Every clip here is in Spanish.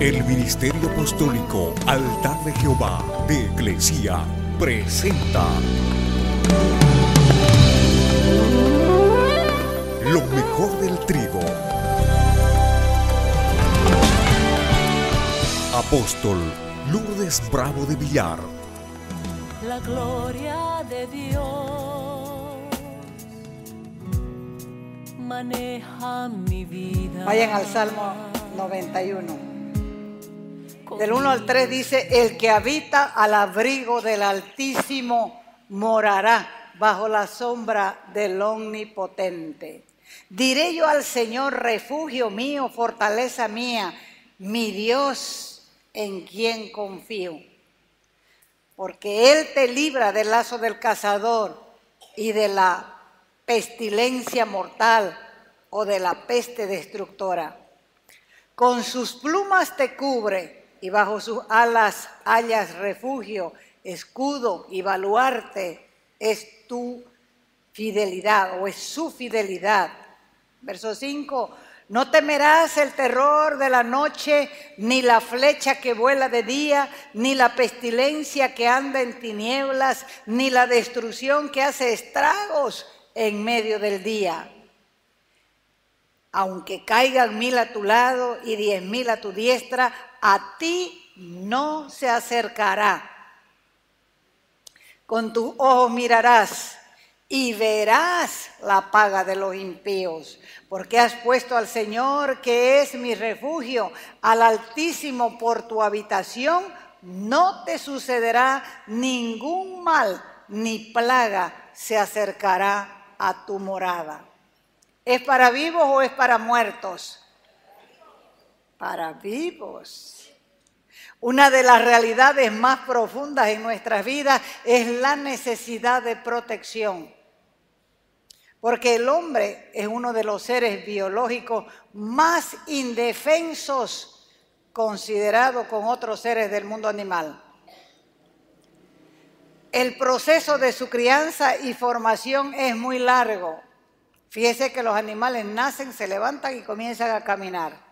El Ministerio Apostólico Altar de Jehová de Iglesia presenta lo mejor del trigo. Apóstol Lourdes Bravo de Villar. La gloria de Dios maneja mi vida. Vayan al Salmo 91. Del 1 al 3 dice, el que habita al abrigo del Altísimo morará bajo la sombra del Omnipotente. Diré yo al Señor, refugio mío, fortaleza mía, mi Dios en quien confío. Porque Él te libra del lazo del cazador y de la pestilencia mortal o de la peste destructora. Con sus plumas te cubre y bajo sus alas hallas refugio, escudo y baluarte es tu fidelidad o es su fidelidad. Verso 5, no temerás el terror de la noche, ni la flecha que vuela de día, ni la pestilencia que anda en tinieblas, ni la destrucción que hace estragos en medio del día. Aunque caigan mil a tu lado y diez mil a tu diestra, a ti no se acercará. Con tus ojos mirarás y verás la paga de los impíos, porque has puesto al Señor, que es mi refugio, al Altísimo por tu habitación, no te sucederá ningún mal ni plaga se acercará a tu morada. ¿Es para vivos o es para muertos? Para vivos. Una de las realidades más profundas en nuestras vidas es la necesidad de protección. Porque el hombre es uno de los seres biológicos más indefensos considerado con otros seres del mundo animal. El proceso de su crianza y formación es muy largo. Fíjese que los animales nacen, se levantan y comienzan a caminar.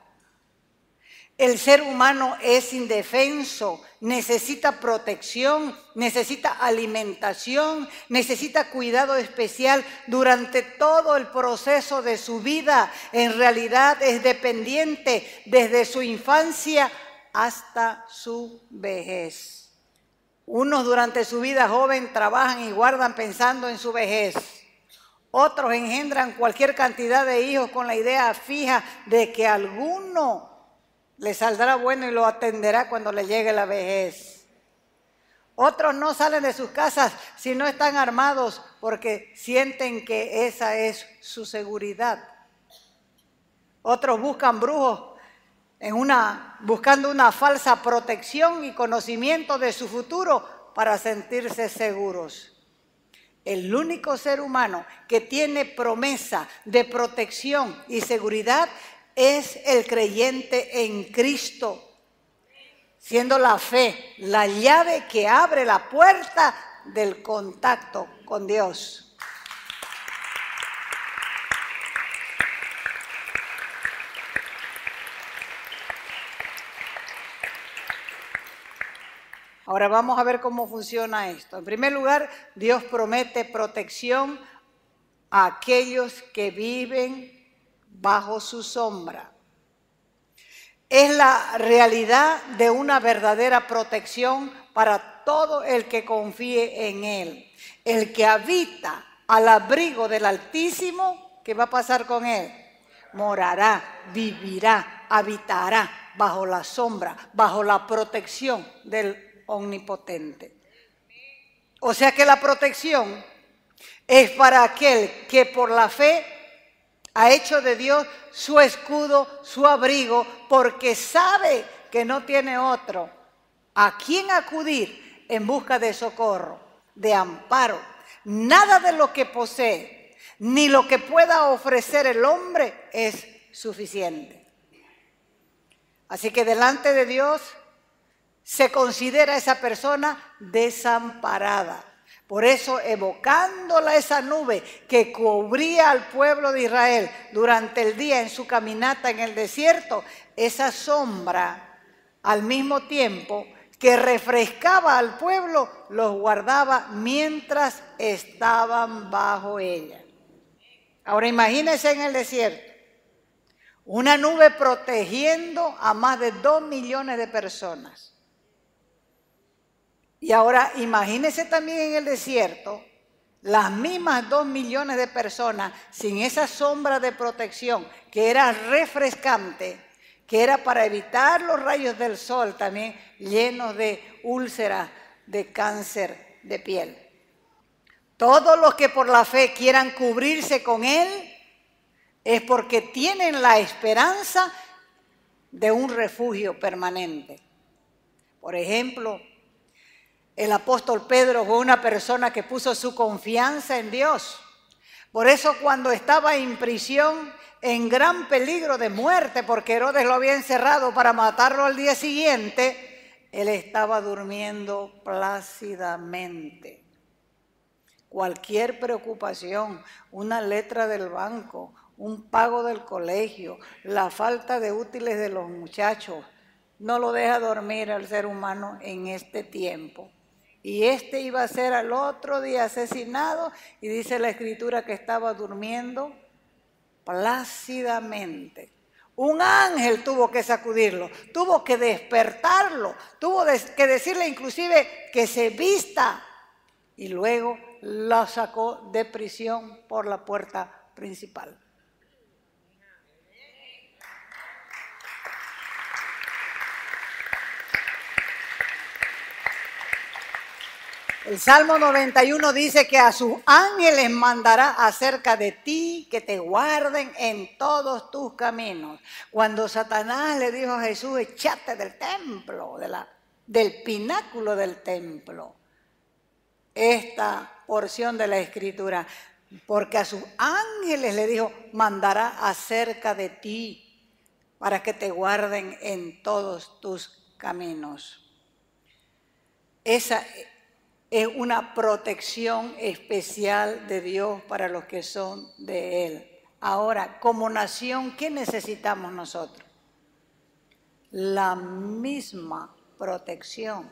El ser humano es indefenso, necesita protección, necesita alimentación, necesita cuidado especial durante todo el proceso de su vida. En realidad es dependiente desde su infancia hasta su vejez. Unos durante su vida joven trabajan y guardan pensando en su vejez. Otros engendran cualquier cantidad de hijos con la idea fija de que alguno le saldrá bueno y lo atenderá cuando le llegue la vejez. Otros no salen de sus casas si no están armados porque sienten que esa es su seguridad. Otros buscan brujos en una, buscando una falsa protección y conocimiento de su futuro para sentirse seguros. El único ser humano que tiene promesa de protección y seguridad es el creyente en Cristo, siendo la fe la llave que abre la puerta del contacto con Dios. Ahora vamos a ver cómo funciona esto. En primer lugar, Dios promete protección a aquellos que viven bajo su sombra. Es la realidad de una verdadera protección para todo el que confíe en Él. El que habita al abrigo del Altísimo, ¿qué va a pasar con Él? Morará, vivirá, habitará bajo la sombra, bajo la protección del omnipotente. O sea que la protección es para aquel que por la fe ha hecho de Dios su escudo, su abrigo, porque sabe que no tiene otro a quien acudir en busca de socorro, de amparo. Nada de lo que posee, ni lo que pueda ofrecer el hombre es suficiente. Así que delante de Dios se considera esa persona desamparada. Por eso, evocándola esa nube que cubría al pueblo de Israel durante el día en su caminata en el desierto, esa sombra al mismo tiempo que refrescaba al pueblo, los guardaba mientras estaban bajo ella. Ahora imagínense en el desierto, una nube protegiendo a más de dos millones de personas. Y ahora imagínense también en el desierto las mismas dos millones de personas sin esa sombra de protección que era refrescante, que era para evitar los rayos del sol también llenos de úlceras, de cáncer de piel. Todos los que por la fe quieran cubrirse con Él es porque tienen la esperanza de un refugio permanente. Por ejemplo, el apóstol Pedro fue una persona que puso su confianza en Dios. Por eso cuando estaba en prisión, en gran peligro de muerte, porque Herodes lo había encerrado para matarlo al día siguiente, él estaba durmiendo plácidamente. Cualquier preocupación, una letra del banco, un pago del colegio, la falta de útiles de los muchachos, no lo deja dormir al ser humano en este tiempo y este iba a ser al otro día asesinado y dice la escritura que estaba durmiendo plácidamente. Un ángel tuvo que sacudirlo, tuvo que despertarlo, tuvo que decirle inclusive que se vista y luego lo sacó de prisión por la puerta principal. El Salmo 91 dice que a sus ángeles mandará acerca de ti que te guarden en todos tus caminos. Cuando Satanás le dijo a Jesús, echate del templo, de la, del pináculo del templo, esta porción de la escritura, porque a sus ángeles le dijo, mandará acerca de ti para que te guarden en todos tus caminos. Esa es una protección especial de Dios para los que son de Él. Ahora, como nación, ¿qué necesitamos nosotros? La misma protección.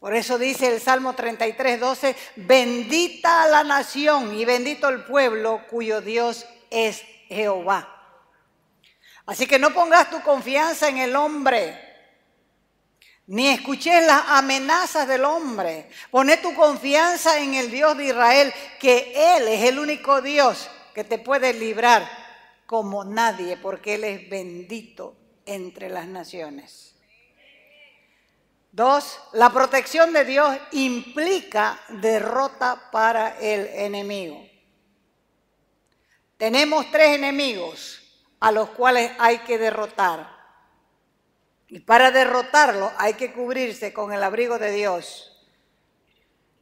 Por eso dice el Salmo 33, 12, bendita la nación y bendito el pueblo cuyo Dios es Jehová. Así que no pongas tu confianza en el hombre, ni escuches las amenazas del hombre. Poné tu confianza en el Dios de Israel, que Él es el único Dios que te puede librar como nadie, porque Él es bendito entre las naciones. Dos, la protección de Dios implica derrota para el enemigo. Tenemos tres enemigos a los cuales hay que derrotar. Y para derrotarlo hay que cubrirse con el abrigo de Dios.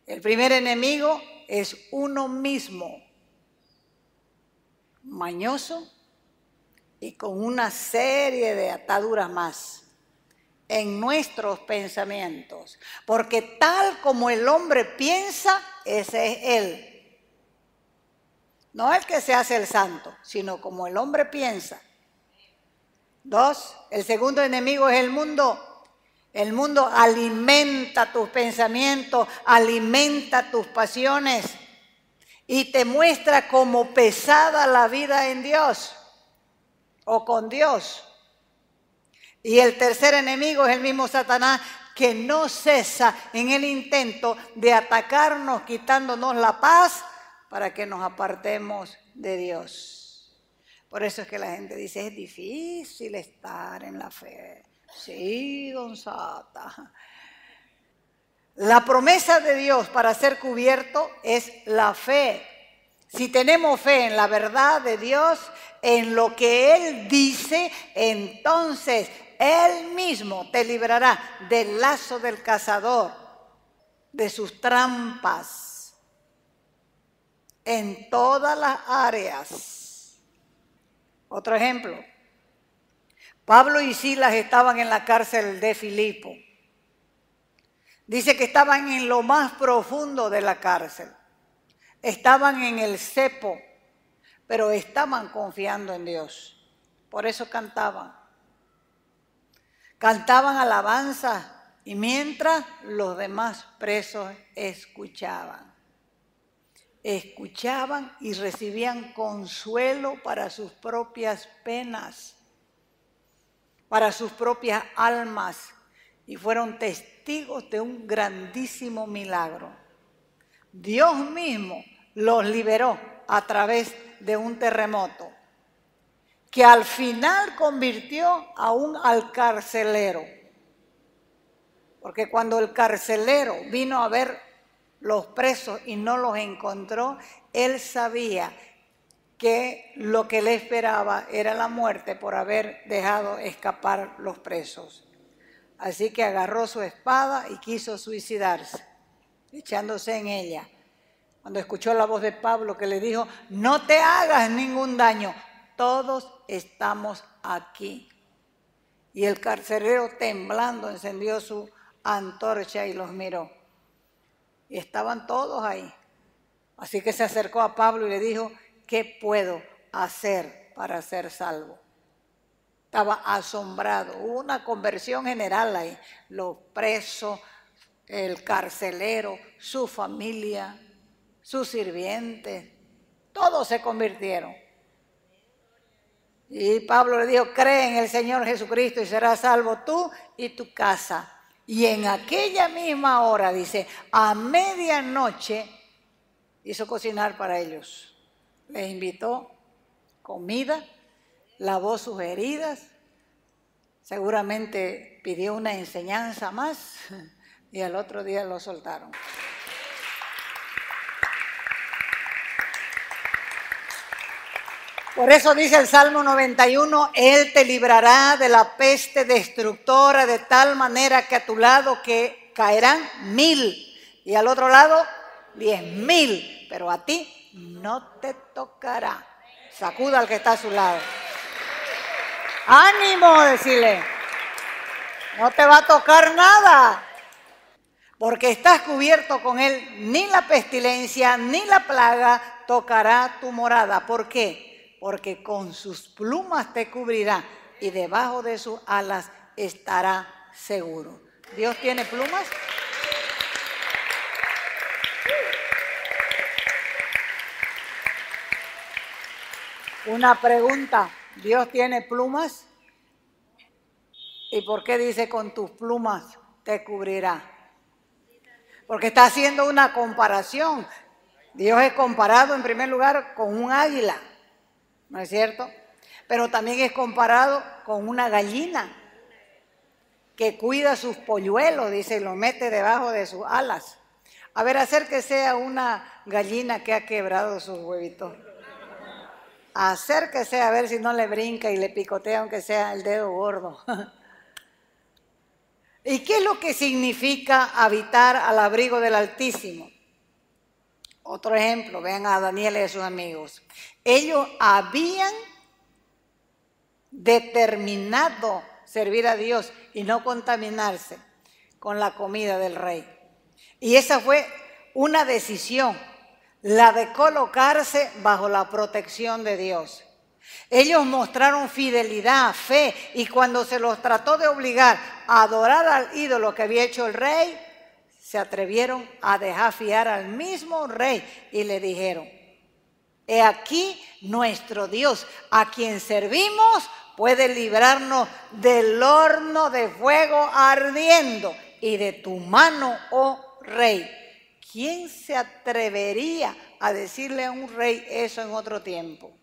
El primer enemigo es uno mismo, mañoso y con una serie de ataduras más en nuestros pensamientos. Porque tal como el hombre piensa, ese es él. No el que se hace el santo, sino como el hombre piensa. Dos, el segundo enemigo es el mundo. El mundo alimenta tus pensamientos, alimenta tus pasiones y te muestra como pesada la vida en Dios o con Dios. Y el tercer enemigo es el mismo Satanás que no cesa en el intento de atacarnos quitándonos la paz para que nos apartemos de Dios. Por eso es que la gente dice, es difícil estar en la fe. Sí, Gonzata. La promesa de Dios para ser cubierto es la fe. Si tenemos fe en la verdad de Dios, en lo que Él dice, entonces Él mismo te librará del lazo del cazador, de sus trampas, en todas las áreas otro ejemplo. Pablo y Silas estaban en la cárcel de Filipo. Dice que estaban en lo más profundo de la cárcel. Estaban en el cepo, pero estaban confiando en Dios. Por eso cantaban. cantaban alabanza y mientras los demás presos escuchaban. Escuchaban y recibían consuelo para sus propias penas, para sus propias almas y fueron testigos de un grandísimo milagro. Dios mismo los liberó a través de un terremoto que al final convirtió aún al carcelero. Porque cuando el carcelero vino a ver los presos y no los encontró, él sabía que lo que le esperaba era la muerte por haber dejado escapar los presos. Así que agarró su espada y quiso suicidarse, echándose en ella. Cuando escuchó la voz de Pablo que le dijo, no te hagas ningún daño, todos estamos aquí. Y el carcelero temblando encendió su antorcha y los miró. Y estaban todos ahí. Así que se acercó a Pablo y le dijo, ¿qué puedo hacer para ser salvo? Estaba asombrado. Hubo una conversión general ahí. Los presos, el carcelero, su familia, sus sirvientes, todos se convirtieron. Y Pablo le dijo, cree en el Señor Jesucristo y serás salvo tú y tu casa. Y en aquella misma hora, dice, a medianoche hizo cocinar para ellos. Les invitó comida, lavó sus heridas, seguramente pidió una enseñanza más y al otro día lo soltaron. Por eso dice el Salmo 91, Él te librará de la peste destructora de tal manera que a tu lado que caerán mil y al otro lado diez mil, pero a ti no te tocará. Sacuda al que está a su lado. Ánimo, decirle. No te va a tocar nada. Porque estás cubierto con él, ni la pestilencia ni la plaga tocará tu morada. ¿Por qué? Porque con sus plumas te cubrirá y debajo de sus alas estará seguro. ¿Dios tiene plumas? Una pregunta, ¿Dios tiene plumas? ¿Y por qué dice con tus plumas te cubrirá? Porque está haciendo una comparación. Dios es comparado en primer lugar con un águila. ¿No es cierto? Pero también es comparado con una gallina que cuida sus polluelos, dice, y lo mete debajo de sus alas. A ver, hacer que sea una gallina que ha quebrado sus huevitos. Acérquese a ver si no le brinca y le picotea aunque sea el dedo gordo. ¿Y qué es lo que significa habitar al abrigo del Altísimo? Otro ejemplo, vean a Daniel y a sus amigos. Ellos habían determinado servir a Dios y no contaminarse con la comida del rey. Y esa fue una decisión, la de colocarse bajo la protección de Dios. Ellos mostraron fidelidad, fe, y cuando se los trató de obligar a adorar al ídolo que había hecho el rey, se atrevieron a desafiar al mismo rey y le dijeron, he aquí nuestro Dios, a quien servimos, puede librarnos del horno de fuego ardiendo y de tu mano, oh rey. ¿Quién se atrevería a decirle a un rey eso en otro tiempo?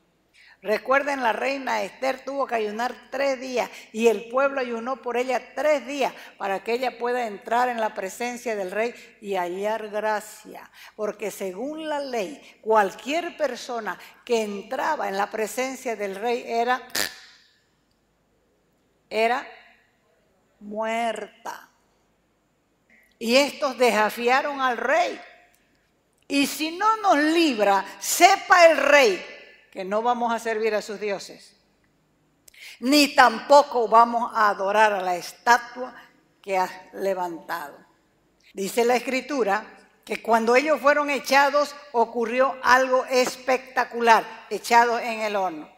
Recuerden, la reina Esther tuvo que ayunar tres días y el pueblo ayunó por ella tres días para que ella pueda entrar en la presencia del rey y hallar gracia. Porque según la ley, cualquier persona que entraba en la presencia del rey era, era muerta. Y estos desafiaron al rey. Y si no nos libra, sepa el rey que no vamos a servir a sus dioses, ni tampoco vamos a adorar a la estatua que has levantado. Dice la escritura que cuando ellos fueron echados ocurrió algo espectacular, echados en el horno.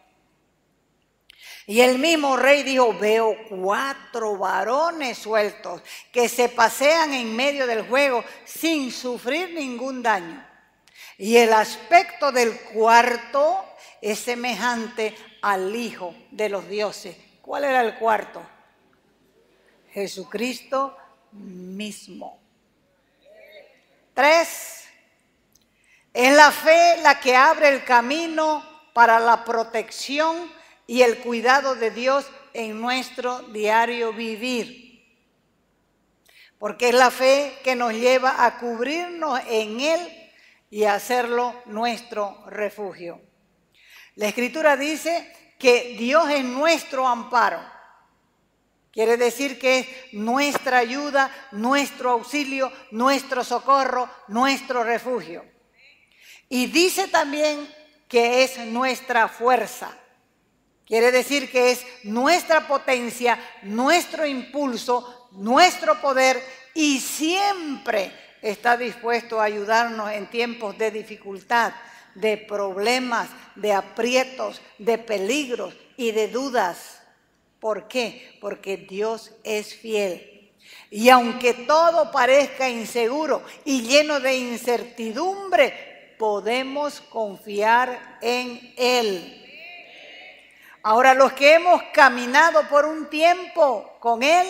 Y el mismo rey dijo, veo cuatro varones sueltos que se pasean en medio del juego sin sufrir ningún daño. Y el aspecto del cuarto es semejante al Hijo de los dioses. ¿Cuál era el cuarto? Jesucristo mismo. Tres, es la fe la que abre el camino para la protección y el cuidado de Dios en nuestro diario vivir. Porque es la fe que nos lleva a cubrirnos en Él y a hacerlo nuestro refugio. La escritura dice que Dios es nuestro amparo. Quiere decir que es nuestra ayuda, nuestro auxilio, nuestro socorro, nuestro refugio. Y dice también que es nuestra fuerza. Quiere decir que es nuestra potencia, nuestro impulso, nuestro poder y siempre está dispuesto a ayudarnos en tiempos de dificultad, de problemas, de aprietos, de peligros y de dudas. ¿Por qué? Porque Dios es fiel. Y aunque todo parezca inseguro y lleno de incertidumbre, podemos confiar en Él. Ahora, los que hemos caminado por un tiempo con Él,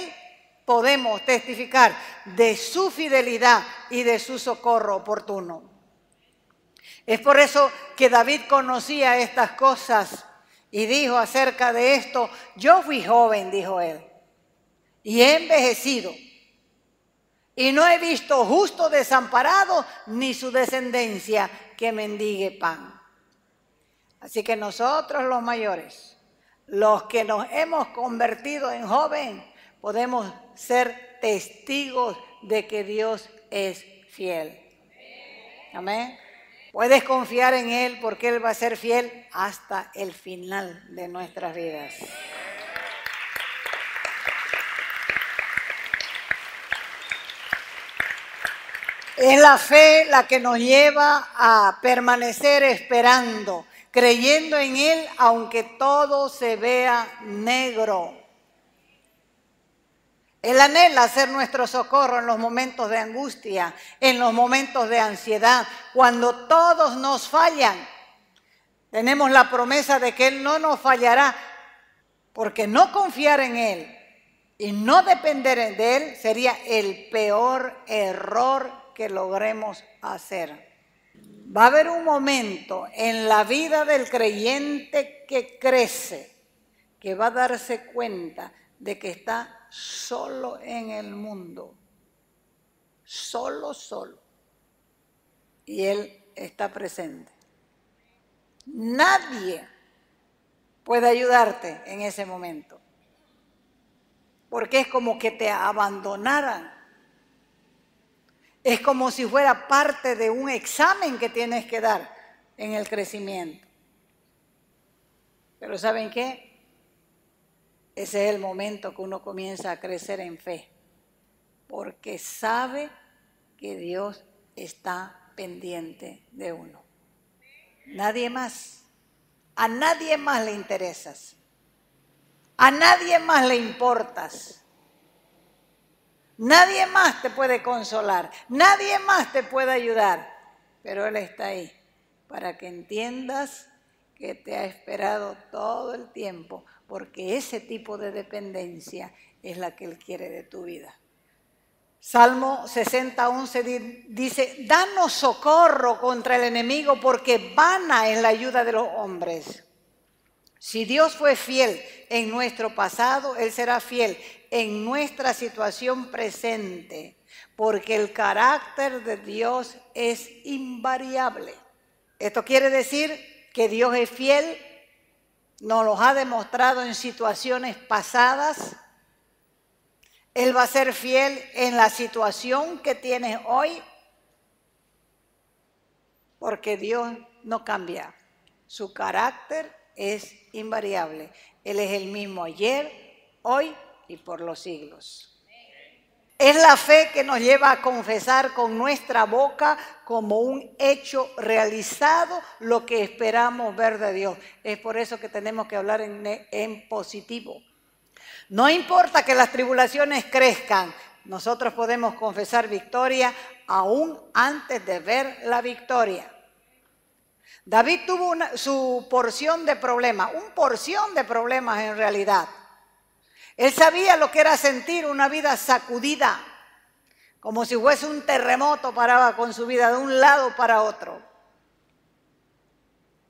podemos testificar de su fidelidad y de su socorro oportuno. Es por eso que David conocía estas cosas y dijo acerca de esto, yo fui joven, dijo él, y he envejecido, y no he visto justo desamparado ni su descendencia que mendigue pan. Así que nosotros los mayores, los que nos hemos convertido en joven, podemos ser testigos de que Dios es fiel. Amén. Puedes confiar en Él porque Él va a ser fiel hasta el final de nuestras vidas. Es la fe la que nos lleva a permanecer esperando creyendo en Él aunque todo se vea negro. Él anhela ser nuestro socorro en los momentos de angustia, en los momentos de ansiedad, cuando todos nos fallan. Tenemos la promesa de que Él no nos fallará, porque no confiar en Él y no depender de Él sería el peor error que logremos hacer. Va a haber un momento en la vida del creyente que crece, que va a darse cuenta de que está solo en el mundo, solo, solo. Y Él está presente. Nadie puede ayudarte en ese momento, porque es como que te abandonaran es como si fuera parte de un examen que tienes que dar en el crecimiento. Pero ¿saben qué? Ese es el momento que uno comienza a crecer en fe, porque sabe que Dios está pendiente de uno. Nadie más. A nadie más le interesas. A nadie más le importas. Nadie más te puede consolar, nadie más te puede ayudar, pero Él está ahí para que entiendas que te ha esperado todo el tiempo, porque ese tipo de dependencia es la que Él quiere de tu vida. Salmo 60, 11 dice, danos socorro contra el enemigo porque vana es la ayuda de los hombres. Si Dios fue fiel en nuestro pasado, Él será fiel en nuestra situación presente, porque el carácter de Dios es invariable. Esto quiere decir que Dios es fiel, nos lo ha demostrado en situaciones pasadas. Él va a ser fiel en la situación que tienes hoy, porque Dios no cambia. Su carácter es invariable. Él es el mismo ayer, hoy y por los siglos. Es la fe que nos lleva a confesar con nuestra boca como un hecho realizado lo que esperamos ver de Dios. Es por eso que tenemos que hablar en, positivo. No importa que las tribulaciones crezcan, nosotros podemos confesar victoria aún antes de ver la victoria. David tuvo su porción de problemas, un porción de problemas en realidad. Él sabía lo que era sentir una vida sacudida, como si fuese un terremoto paraba con su vida de un lado para otro.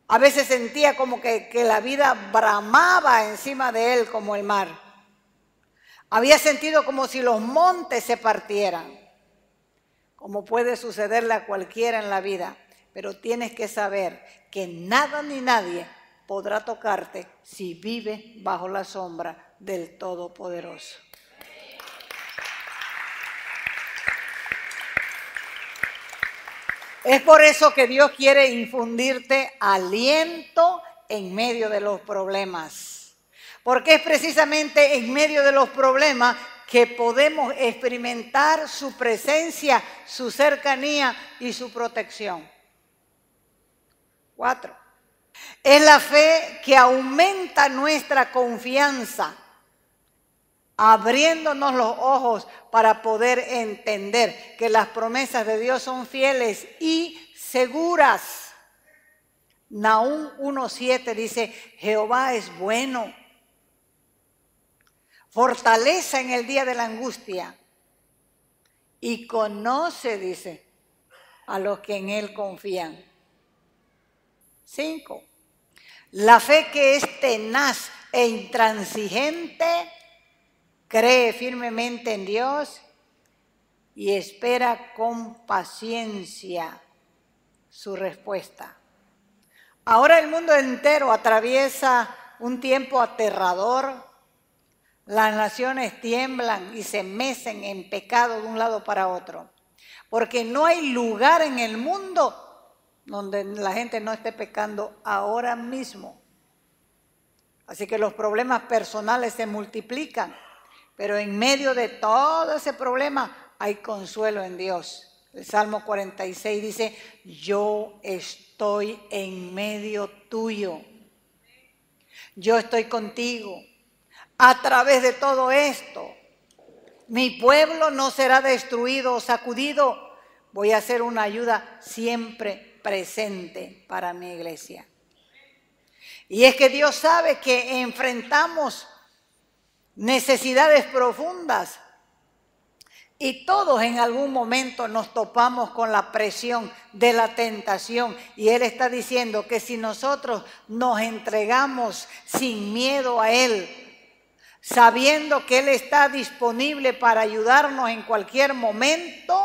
A veces sentía como que, que la vida bramaba encima de él como el mar. Había sentido como si los montes se partieran, como puede sucederle a cualquiera en la vida. Pero tienes que saber que nada ni nadie podrá tocarte si vives bajo la sombra del Todopoderoso. Es por eso que Dios quiere infundirte aliento en medio de los problemas. Porque es precisamente en medio de los problemas que podemos experimentar su presencia, su cercanía y su protección. Cuatro. Es la fe que aumenta nuestra confianza, abriéndonos los ojos para poder entender que las promesas de Dios son fieles y seguras. Naúm 1.7 dice, Jehová es bueno, fortaleza en el día de la angustia y conoce, dice, a los que en Él confían. Cinco, la fe que es tenaz e intransigente cree firmemente en Dios y espera con paciencia su respuesta. Ahora el mundo entero atraviesa un tiempo aterrador. Las naciones tiemblan y se mecen en pecado de un lado para otro. Porque no hay lugar en el mundo donde la gente no esté pecando ahora mismo. Así que los problemas personales se multiplican, pero en medio de todo ese problema hay consuelo en Dios. El Salmo 46 dice, yo estoy en medio tuyo. Yo estoy contigo. A través de todo esto, mi pueblo no será destruido o sacudido. Voy a hacer una ayuda siempre presente para mi iglesia. Y es que Dios sabe que enfrentamos necesidades profundas y todos en algún momento nos topamos con la presión de la tentación. Y Él está diciendo que si nosotros nos entregamos sin miedo a Él, sabiendo que Él está disponible para ayudarnos en cualquier momento,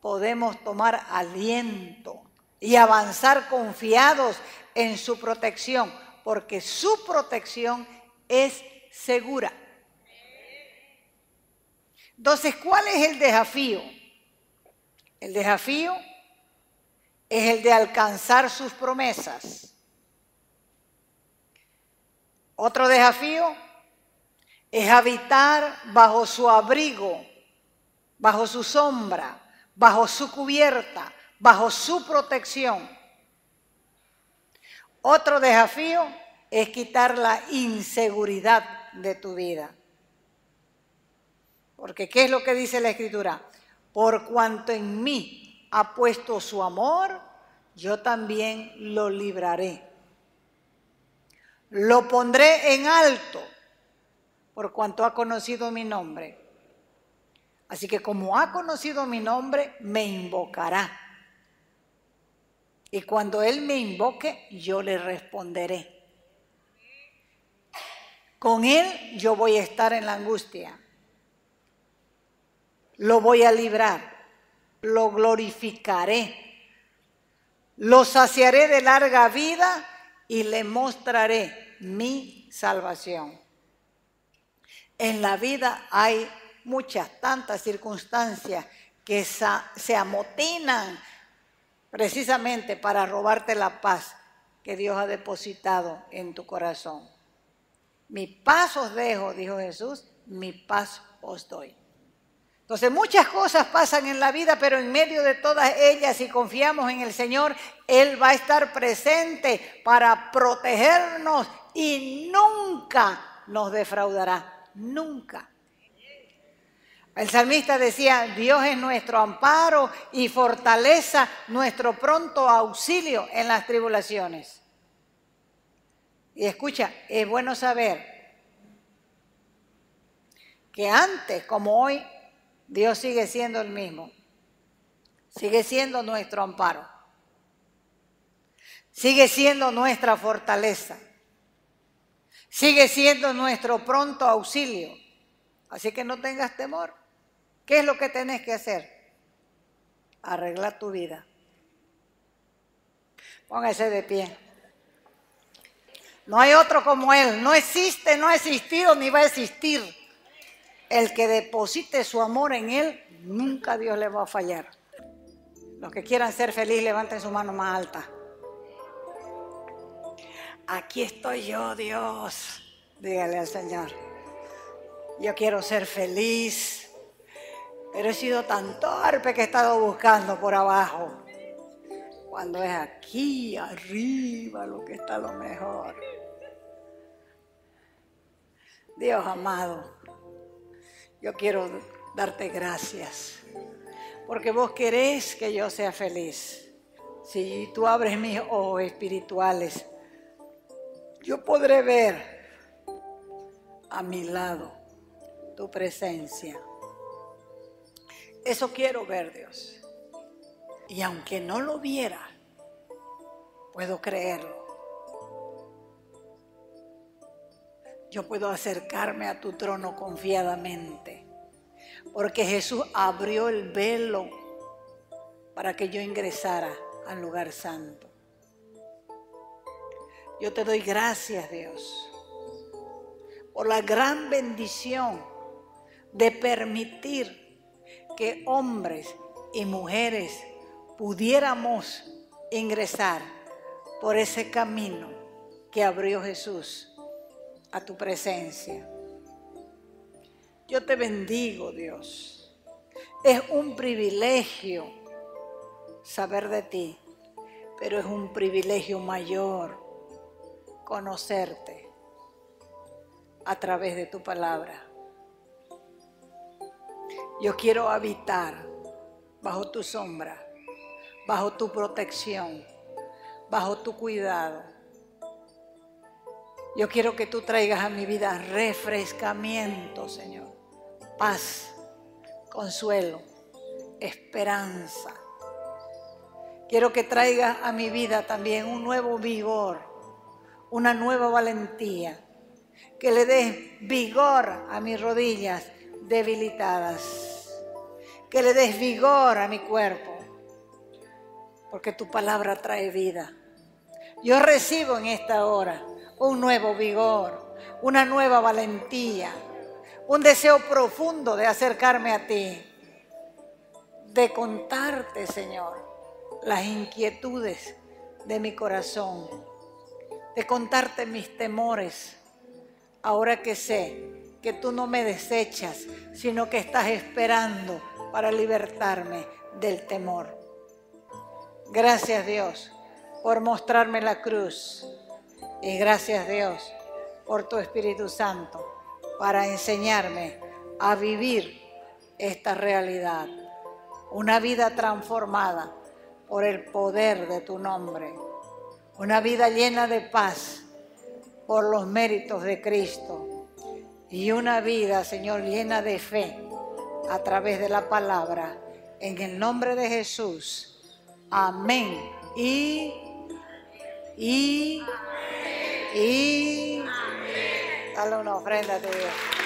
podemos tomar aliento y avanzar confiados en su protección, porque su protección es segura. Entonces, ¿cuál es el desafío? El desafío es el de alcanzar sus promesas. Otro desafío es habitar bajo su abrigo, bajo su sombra, bajo su cubierta, bajo su protección. Otro desafío es quitar la inseguridad de tu vida. Porque ¿qué es lo que dice la escritura? Por cuanto en mí ha puesto su amor, yo también lo libraré. Lo pondré en alto por cuanto ha conocido mi nombre. Así que como ha conocido mi nombre, me invocará. Y cuando Él me invoque, yo le responderé. Con Él yo voy a estar en la angustia. Lo voy a librar. Lo glorificaré. Lo saciaré de larga vida y le mostraré mi salvación. En la vida hay muchas, tantas circunstancias que se amotinan precisamente para robarte la paz que Dios ha depositado en tu corazón. Mi paz os dejo, dijo Jesús, mi paz os doy. Entonces muchas cosas pasan en la vida, pero en medio de todas ellas, si confiamos en el Señor, Él va a estar presente para protegernos y nunca nos defraudará. Nunca. El salmista decía, Dios es nuestro amparo y fortaleza, nuestro pronto auxilio en las tribulaciones. Y escucha, es bueno saber que antes como hoy, Dios sigue siendo el mismo. Sigue siendo nuestro amparo. Sigue siendo nuestra fortaleza. Sigue siendo nuestro pronto auxilio. Así que no tengas temor. ¿Qué es lo que tenés que hacer? Arreglar tu vida. Póngase de pie. No hay otro como Él. No existe, no ha existido ni va a existir. El que deposite su amor en Él, nunca Dios le va a fallar. Los que quieran ser felices, levanten su mano más alta. Aquí estoy yo, Dios. Dígale al Señor. Yo quiero ser feliz. Pero he sido tan torpe que he estado buscando por abajo. Cuando es aquí arriba lo que está lo mejor. Dios amado, yo quiero darte gracias. Porque vos querés que yo sea feliz. Si tú abres mis ojos espirituales, yo podré ver a mi lado tu presencia eso quiero ver, Dios. Y aunque no lo viera, puedo creerlo. Yo puedo acercarme a tu trono confiadamente, porque Jesús abrió el velo para que yo ingresara al lugar santo. Yo te doy gracias, Dios, por la gran bendición de permitir que hombres y mujeres pudiéramos ingresar por ese camino que abrió Jesús a tu presencia. Yo te bendigo, Dios. Es un privilegio saber de ti, pero es un privilegio mayor conocerte a través de tu palabra. Yo quiero habitar bajo tu sombra, bajo tu protección, bajo tu cuidado. Yo quiero que tú traigas a mi vida refrescamiento, Señor, paz, consuelo, esperanza. Quiero que traigas a mi vida también un nuevo vigor, una nueva valentía, que le des vigor a mis rodillas debilitadas que le des vigor a mi cuerpo, porque tu palabra trae vida. Yo recibo en esta hora un nuevo vigor, una nueva valentía, un deseo profundo de acercarme a ti, de contarte, Señor, las inquietudes de mi corazón, de contarte mis temores, ahora que sé que tú no me desechas, sino que estás esperando para libertarme del temor. Gracias Dios por mostrarme la cruz y gracias Dios por tu Espíritu Santo para enseñarme a vivir esta realidad. Una vida transformada por el poder de tu nombre. Una vida llena de paz por los méritos de Cristo. Y una vida, Señor, llena de fe a través de la palabra. En el nombre de Jesús. Amén. Y, y, y, dale una ofrenda a Dios.